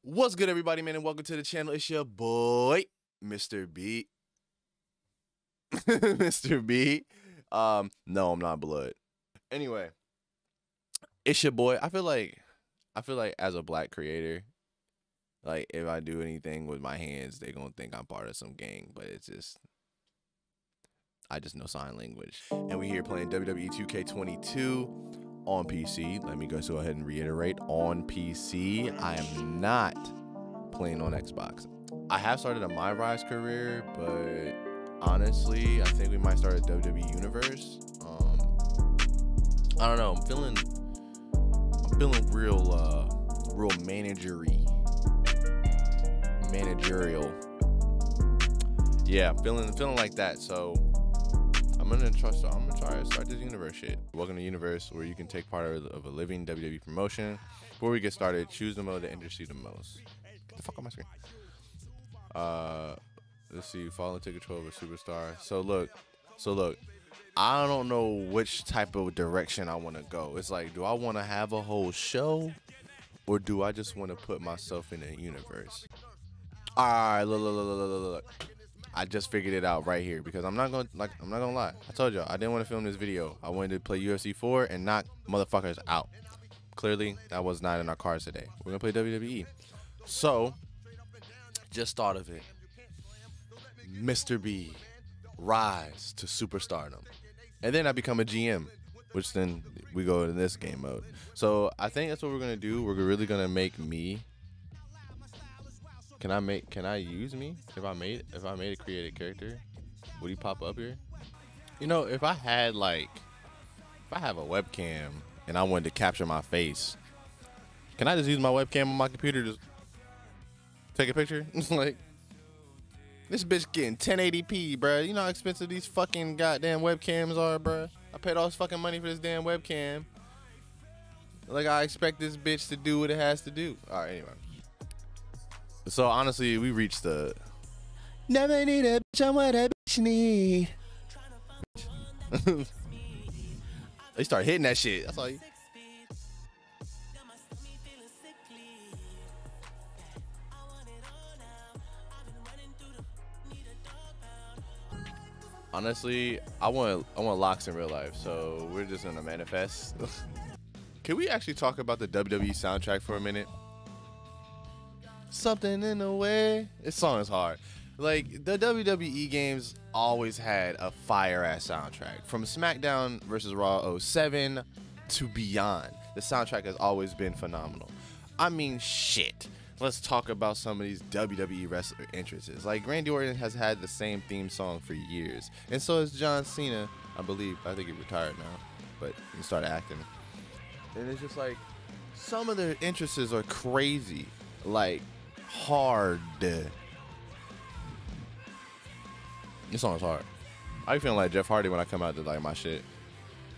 What's good, everybody, man, and welcome to the channel. It's your boy, Mr. B. Mr. B. Um, no, I'm not blood. Anyway, it's your boy. I feel like, I feel like as a black creator, like if I do anything with my hands, they gonna think I'm part of some gang. But it's just, I just know sign language. And we here playing WWE 2K22 on PC. Let me go so ahead and reiterate on PC. I am not playing on Xbox. I have started a My Rise career, but honestly, I think we might start a WWE Universe. Um, I don't know. I'm feeling, I'm feeling real, uh, real managery, managerial. Yeah, feeling, feeling like that. So I'm gonna trust. I'm gonna try to start this universe shit. Welcome to universe where you can take part of, of a living WWE promotion. Before we get started, choose the mode that interests you the most. Get the fuck on my screen. Uh, let's see. Fall into control of a superstar. So look, so look. I don't know which type of direction I want to go. It's like, do I want to have a whole show, or do I just want to put myself in a universe? All right, look, look, look, look, look, look. I just figured it out right here because I'm not gonna like I'm not gonna lie. I told y'all I didn't want to film this video. I wanted to play UFC 4 and knock motherfuckers out. Clearly, that was not in our cards today. We're gonna play WWE. So, just thought of it. Mr. B, rise to superstardom, and then I become a GM, which then we go in this game mode. So I think that's what we're gonna do. We're really gonna make me can I make? Can I use me if I made if I made a created character? Would he pop up here? You know, if I had like, if I have a webcam and I wanted to capture my face, can I just use my webcam on my computer to take a picture? Like this bitch getting 1080p, bruh. You know how expensive these fucking goddamn webcams are, bruh. I paid all this fucking money for this damn webcam. Like I expect this bitch to do what it has to do. All right, anyway. So honestly, we reached the never need a bitch I'm what a bitch need. they start hitting that shit. That's all you. Honestly, I want I want locks in real life, so we're just gonna manifest. Can we actually talk about the WWE soundtrack for a minute? Something in the way. This song is hard. Like the WWE games always had a fire ass soundtrack. From SmackDown versus Raw 07 to beyond. The soundtrack has always been phenomenal. I mean shit. Let's talk about some of these WWE wrestler entrances. Like Randy Orton has had the same theme song for years. And so has John Cena, I believe. I think he retired now. But he started acting. And it's just like some of their entrances are crazy. Like hard. This song's hard. I feeling like Jeff Hardy when I come out to like my shit.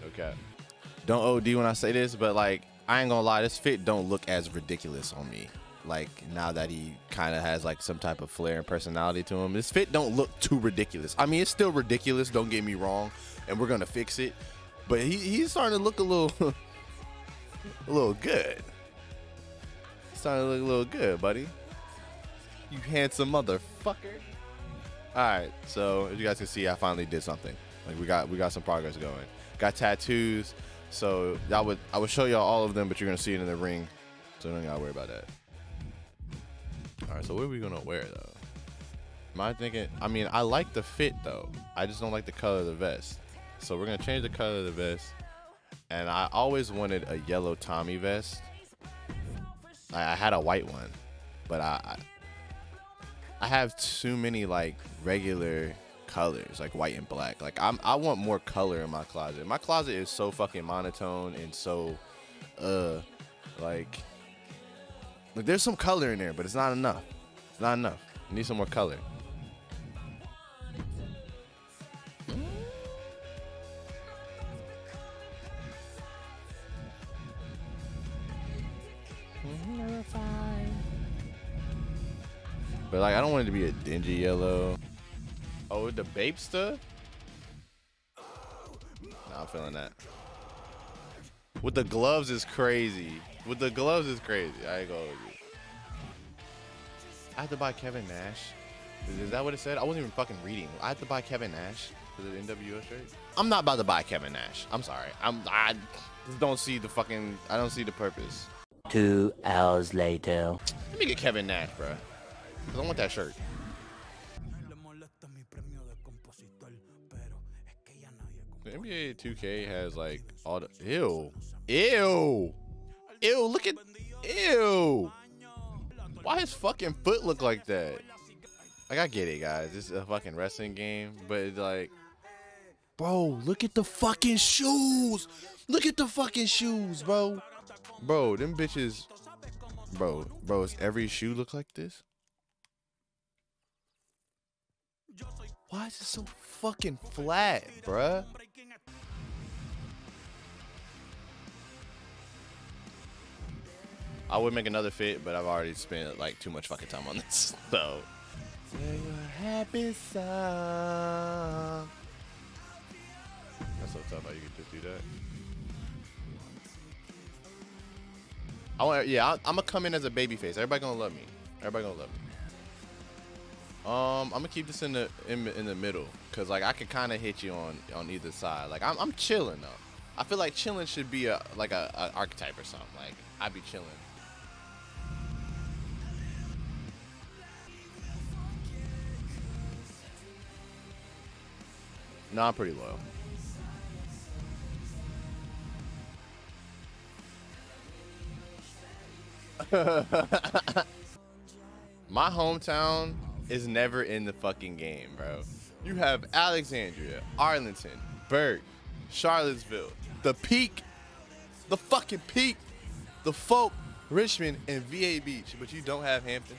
Okay. Don't OD when I say this, but like I ain't gonna lie, this fit don't look as ridiculous on me. Like now that he kind of has like some type of flair and personality to him, this fit don't look too ridiculous. I mean, it's still ridiculous. Don't get me wrong, and we're gonna fix it. But he, he's starting to look a little, a little good. Starting to look a little good, buddy you handsome motherfucker. All right, so as you guys can see, I finally did something. Like we got we got some progress going. Got tattoos, so I would I would show y'all all of them, but you're gonna see it in the ring, so don't gotta worry about that. All right, so what are we gonna wear though? Am I thinking? I mean, I like the fit though. I just don't like the color of the vest. So we're gonna change the color of the vest. And I always wanted a yellow Tommy vest. I, I had a white one, but I, I I have too many like regular colors, like white and black. Like I'm I want more color in my closet. My closet is so fucking monotone and so uh like like there's some color in there, but it's not enough. It's not enough. I need some more color. I don't want it to be a dingy yellow. Oh, the Bapesta? Nah, I'm feeling that. With the gloves is crazy. With the gloves is crazy. I ain't gonna. I have to buy Kevin Nash. Is, is that what it said? I wasn't even fucking reading. I have to buy Kevin Nash for the NWO shirt. I'm not about to buy Kevin Nash. I'm sorry. I'm I just don't see the fucking I don't see the purpose. Two hours later. Let me get Kevin Nash, bro. Cause I want that shirt. The NBA 2K has like all the ew, ew, ew. Look at ew. Why his fucking foot look like that? Like I get it, guys. This is a fucking wrestling game, but it's like, bro, look at the fucking shoes. Look at the fucking shoes, bro. Bro, them bitches, bro, bro. Does every shoe look like this? Why is it so fucking flat, bruh? I would make another fit, but I've already spent like too much fucking time on this. So. happy song. That's so tough how you could just do that. I want, yeah, I'm gonna come in as a baby face. Everybody gonna love me. Everybody gonna love me. Um, I'm gonna keep this in the in, in the middle, cause like I can kind of hit you on on either side. Like I'm I'm chilling though. I feel like chilling should be a like a, a archetype or something. Like I'd be chilling. No, I'm pretty loyal. My hometown is never in the fucking game, bro. You have Alexandria, Arlington, Burke, Charlottesville, the Peak, the fucking Peak, the Folk, Richmond, and VA Beach, but you don't have Hampton.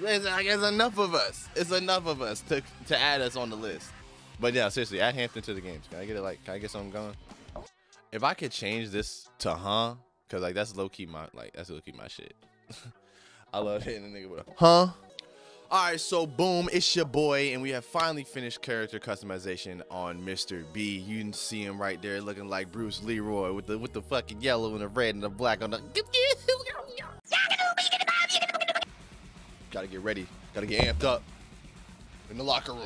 There's, guess enough of us. It's enough of us to to add us on the list. But yeah, seriously, add Hampton to the games. Can I get it? Like, can I get something going? If I could change this to huh, cause like that's low key my like that's low key my shit. I love hitting a nigga with a huh. All right, so boom, it's your boy, and we have finally finished character customization on Mr. B. You can see him right there, looking like Bruce Leroy with the with the fucking yellow and the red and the black on the. Gotta get ready. Gotta get amped up in the locker room.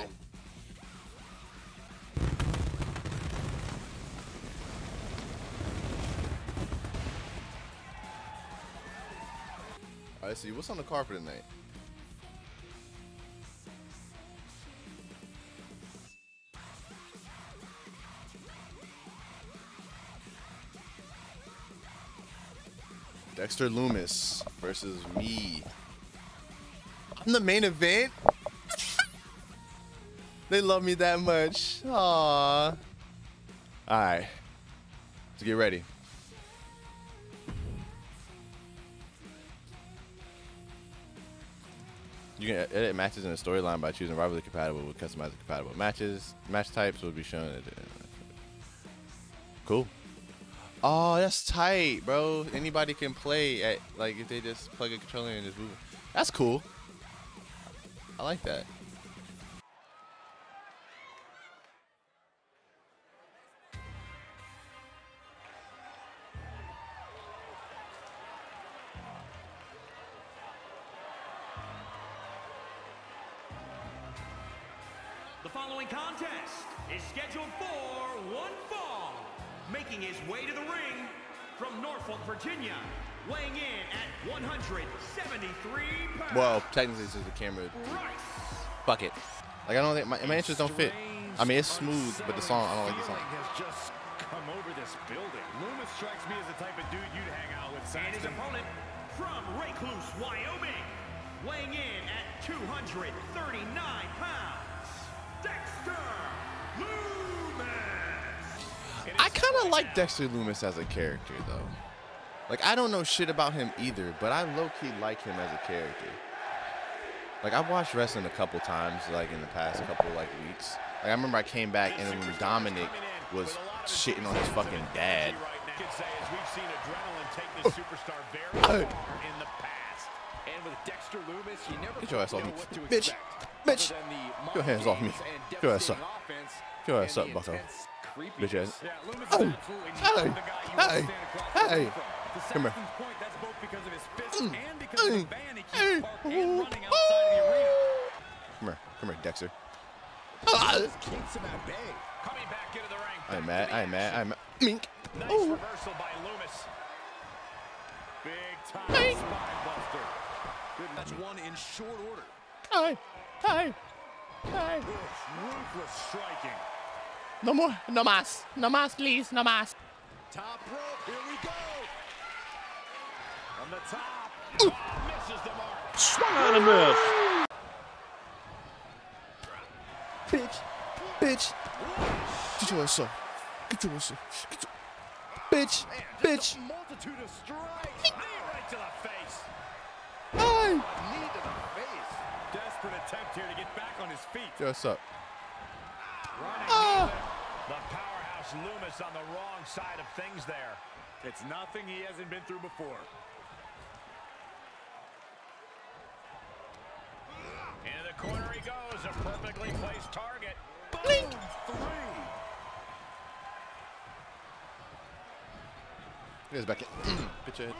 All right, see what's on the for tonight. Dexter Loomis versus me. I'm the main event. they love me that much. Aww. All right, let's get ready. You can edit matches in the storyline by choosing rivalry compatible with customized compatible matches. Match types will be shown. Cool. Oh, that's tight, bro. Anybody can play at like if they just plug a controller and just move. That's cool. I like that. The following contest is scheduled for one fall, making his way to the ring from Norfolk, Virginia, weighing in at 173 pounds. Well, technically this is the camera. Fuck it. Like I don't think my, my interests don't fit. I mean it's smooth, but the song I don't like the song. has just come over this building. Loomis strikes me as the type of dude you'd hang out with. and his opponent from Recluse, Wyoming, weighing in at 239 pounds, Dexter Loomis. I kind of like Dexter Loomis as a character though. Like I don't know shit about him either, but I low key like him as a character. Like I've watched wrestling a couple times, like in the past couple like weeks. Like I remember I came back and when Dominic was shitting on his fucking dad. Dexter Loomis, never Get your ass off me. Bitch. Bitch. Your hands off me. Your ass up. your ass up, bucko. Intense Bitch ass. creepiness. Yeah, Loomis Hey, is absolutely not hey, the guy you want to hey, stand across the hey. room from. Come here. Saxton's point, that's both because of his fists mm. and because Mm. of the mm. van he keeps parked and running outside of the arena. Come here. Come here, Dexter. Just keeps him at bay. Coming back into the ring. I ain't mad. I ain't mad. I ain't mad. Mink. Nice Oh. reversal by Loomis. Big time Hey. buster. Good. That's mm. one in short order. Hi. Hi. Hi. Ruthless striking. No more. No mas. No mas, please. No mas. Top rope, here we go. From the top. Oh, misses the mark. Swung on and missed. Bitch. Bitch. Get your ass up. Get your ass up. Get your... Bitch. Bitch. A multitude of strikes. Knee right to the face. Hi. Knee to the face. Desperate attempt here to get back on his feet. Get your ass up. Running Ah. Knee lift. The powerhouse Loomis on the wrong side of things there. It's nothing he hasn't been through before. Into the corner he goes. A perfectly placed target. Boom! Three. Get his back in. Bitch head.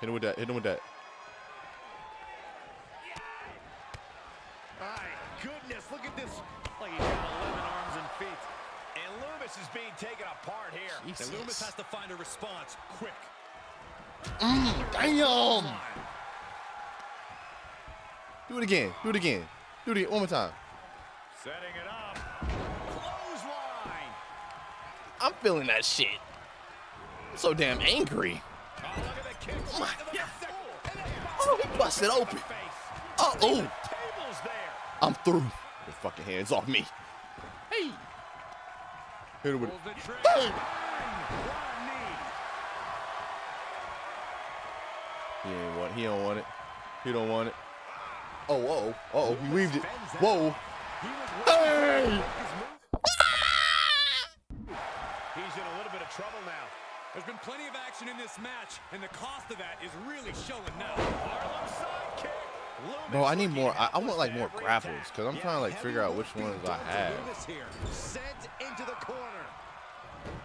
Hit him with that. Hit him with that. My goodness, look at this. Like he's got 11 arms and feet. And Loomis is being taken apart here. And Loomis has to find a response quick. Mm, damn. Do it again. Do it again. Do it again. One more time. Setting it up. Clothesline. I'm feeling that shit. I'm so damn angry. Oh, look at the kick. My Right to the God. face. Oh, he busted open. Face. Oh. I'm through. Your fucking hands off me. Hey. Hit him with it. Pulls the trigger. Boom. One knee. He ain't want. He don't want it. He don't want it. Oh, whoa. Oh, he weaved it. Whoa. He was Hey. waiting for his move. He's in a little bit of trouble now. There's been plenty of action in this match, and the cost of that is really showing now. Harlem sidekick. Bro, I need more. I, I want like more grapples because I'm trying to like figure out which ones I have. Loomis. Sent into the corner.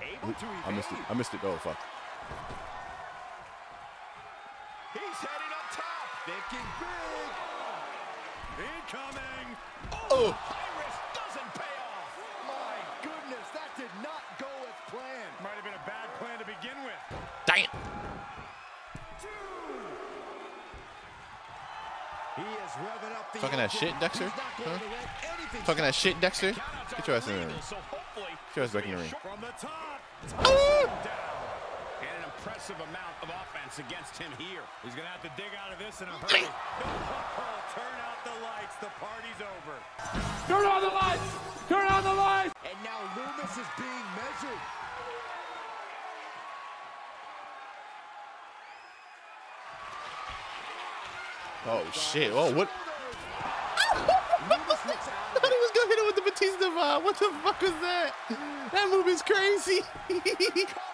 Able to I missed it. I missed it. Oh fuck. He's heading up top. Thinking big. Incoming. Oh. High risk doesn't pay off. My goodness, that did not go as planned. Might have been a bad plan to begin with. Damn. He is revving up the Talking that shit, Dexter? He's not going Huh? to let anything Talking that shit, Dexter. Get your ass in the illegal, ring. So hopefully, Get your ass back in the ring. From the top. Ah! down. And an impressive amount of offense against him here. He's going to have to dig out of this in a hurry. Turn out the lights. The party's over. Turn on the lights. Turn on the lights. And now Loomis is being measured. Oh shit. Oh what? Thought he was gonna hit him with the Batista vibe. What the fuck was that? That move is crazy.